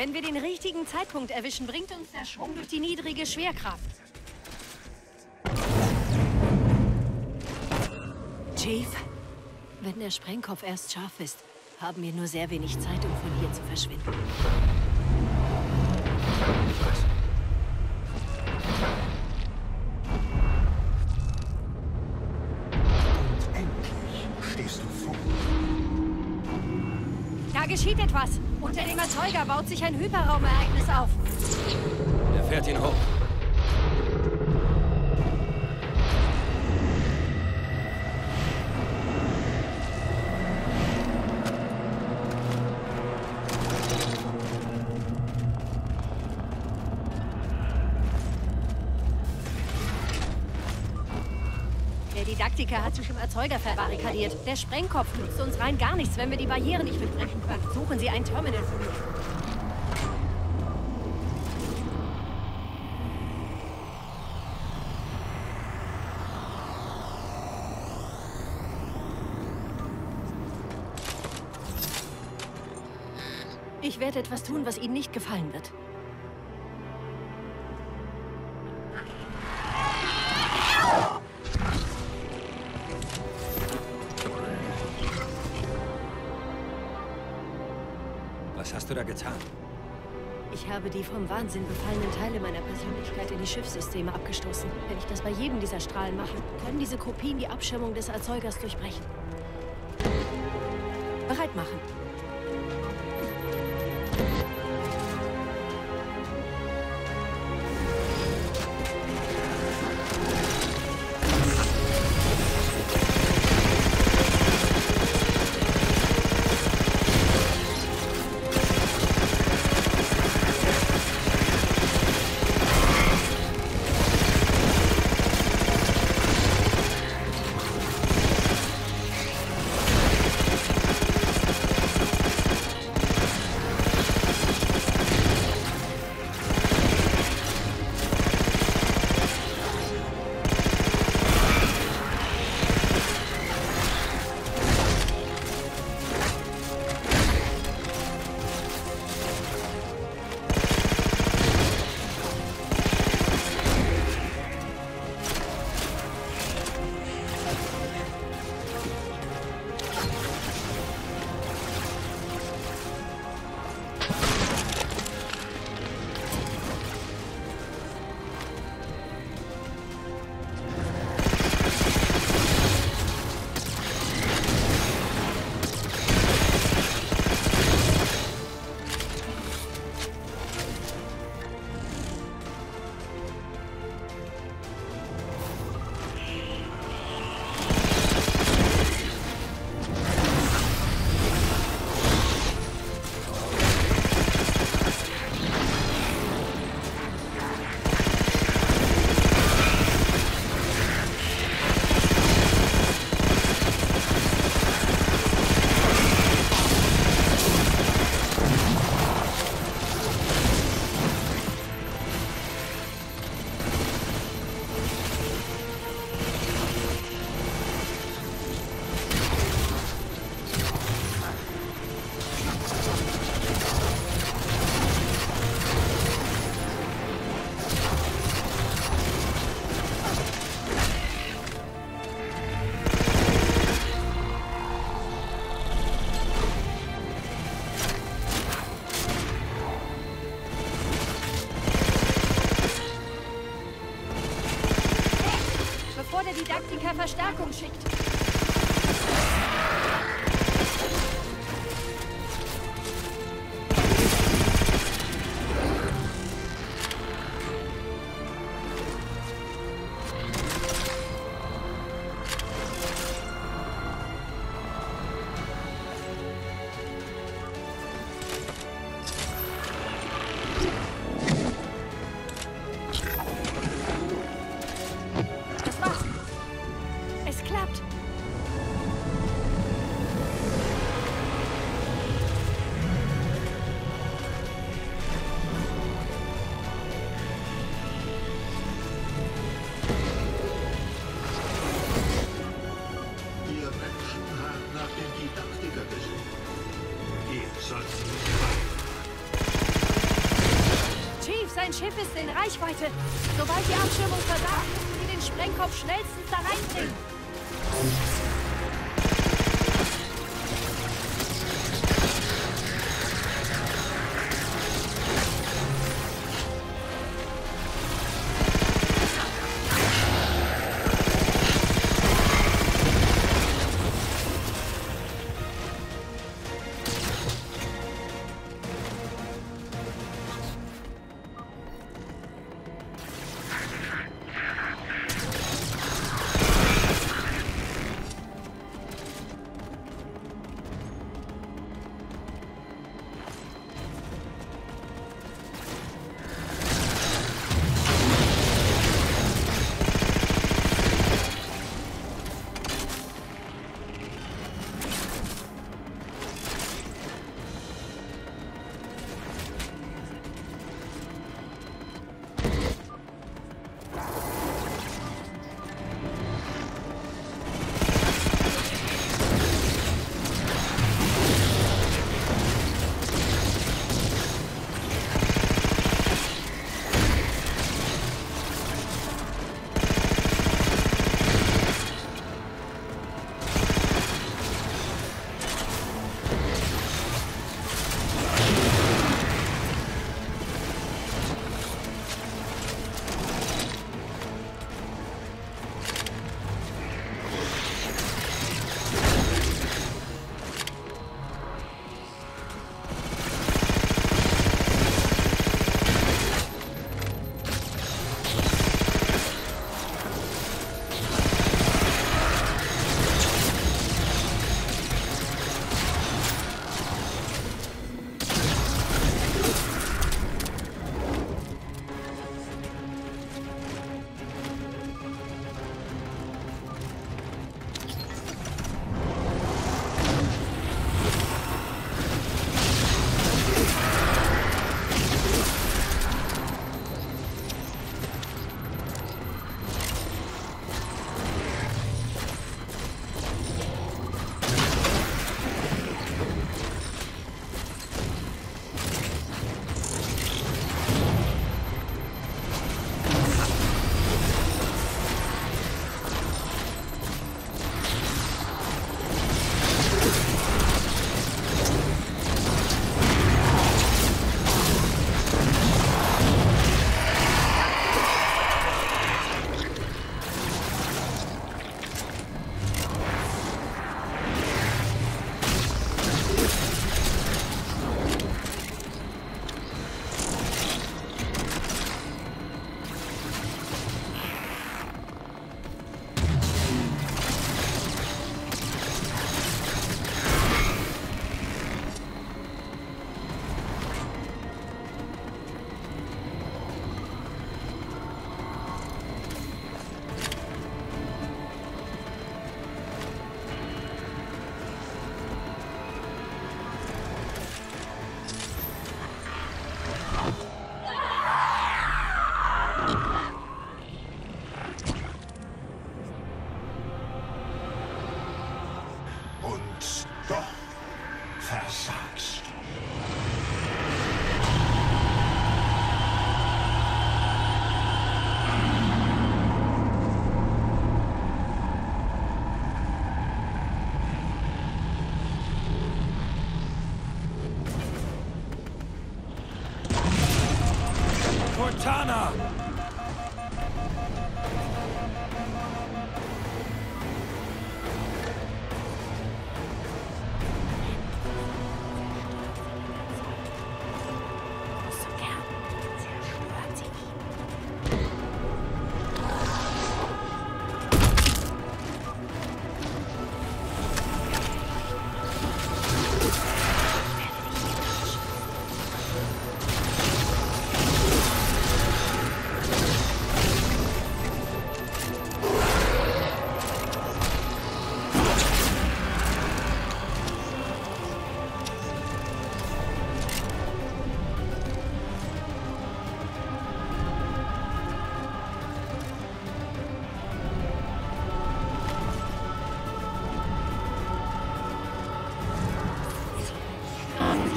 Wenn wir den richtigen Zeitpunkt erwischen, bringt uns der Schwung durch die niedrige Schwerkraft. Chief, wenn der Sprengkopf erst scharf ist, haben wir nur sehr wenig Zeit, um von hier zu verschwinden. Ich weiß. Und endlich stehst du vor. Da geschieht etwas. Unter dem Erzeuger baut sich ein Hyperraumereignis auf. Er fährt ihn hoch. Didaktiker hat sich im Erzeuger verbarrikadiert. Der Sprengkopf nützt uns rein gar nichts, wenn wir die Barriere nicht mitbrechen können. Suchen Sie ein Terminal für mich. Ich werde etwas tun, was Ihnen nicht gefallen wird. Getan? Ich habe die vom Wahnsinn befallenen Teile meiner Persönlichkeit in die Schiffssysteme abgestoßen. Wenn ich das bei jedem dieser Strahlen mache, können diese Kopien die Abschirmung des Erzeugers durchbrechen. Bereit machen. Didaktiker Verstärkung schickt. In Reichweite. Sobald die Abschirmung versagt, müssen Sie den Sprengkopf schnellstens da reinbringen.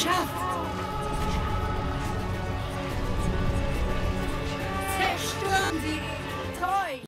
Geschafft!